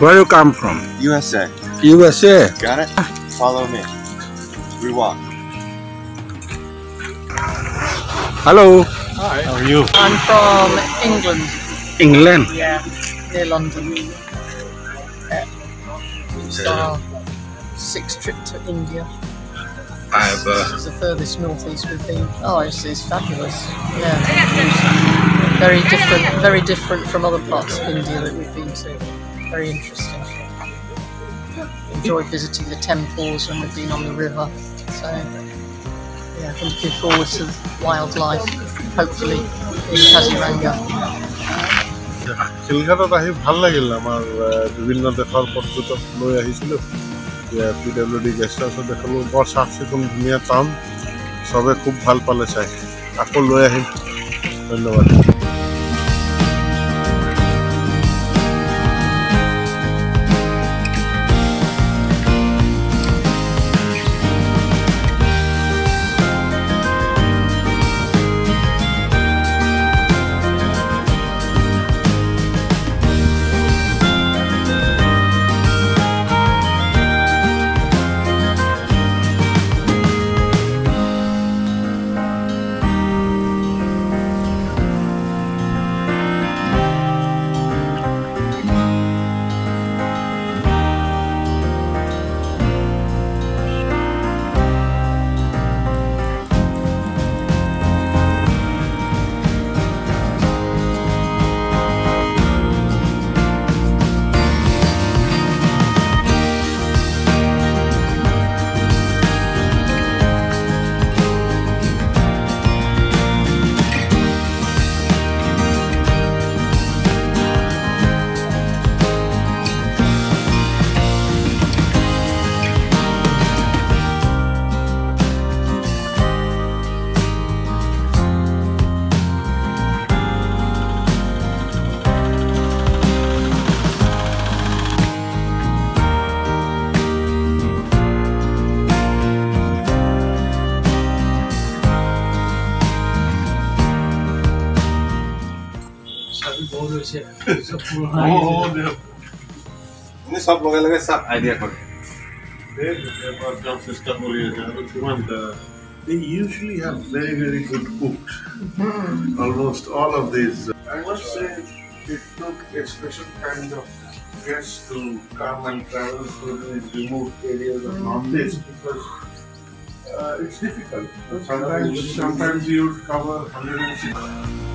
Where you come from? USA. USA. Got it? Follow me. We walk. Hello, Hi. How are you? I'm from England, England. yeah, near London. Yeah. It's our sixth trip to India. I've uh, It's the furthest northeast we've been. Oh, it's, it's fabulous. Yeah. Very different, very different from other parts of India that we've been to Very interesting. Enjoyed visiting the temples when we've been on the river. So, yeah, I'm looking forward to wildlife, hopefully, in Kaziranga. শিলঘাটত আহি ভাল লাগিল আমাৰ আহ, বিভিন্ন দেশৰ পৰ্যটক লৈ আহিছিলোঁ P W D guest হাউচত দেখালোঁ বৰ চাফ চিকুণ ধুনীয়া টাউন চবে খুব ভাল পালে চাই আকৌ লৈ আহিম ধন্যবাদ আপুনি চব লগে লগে চব আইডিয়া কৰে চেষ্টা কৰি আছে আৰু কিমান They usually have very, very good cooks. Almost all of these. I must say, it took a special kind of guest to come and travel through these remote areas of Northeast because uh, it's difficult. Sometimes, sometimes you would cover 160.